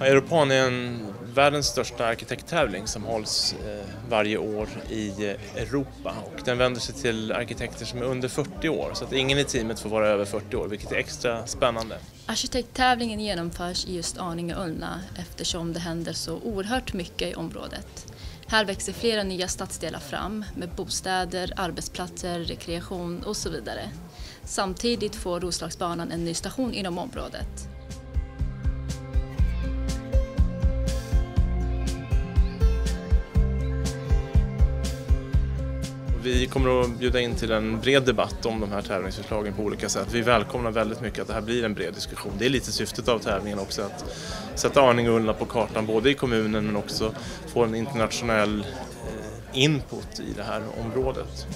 Europan är en, världens största arkitekttävling som hålls eh, varje år i Europa och den vänder sig till arkitekter som är under 40 år så att ingen i teamet får vara över 40 år vilket är extra spännande. Arkitekttävlingen genomförs i just Arninge-Ullna eftersom det händer så oerhört mycket i området. Här växer flera nya stadsdelar fram med bostäder, arbetsplatser, rekreation och så vidare. Samtidigt får Roslagsbanan en ny station inom området. Vi kommer att bjuda in till en bred debatt om de här tävlingsförslagen på olika sätt. Vi välkomnar väldigt mycket att det här blir en bred diskussion. Det är lite syftet av tävlingen också, att sätta Arninge och Ullna på kartan både i kommunen men också få en internationell eh, input i det här området.